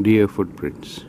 Dear footprints.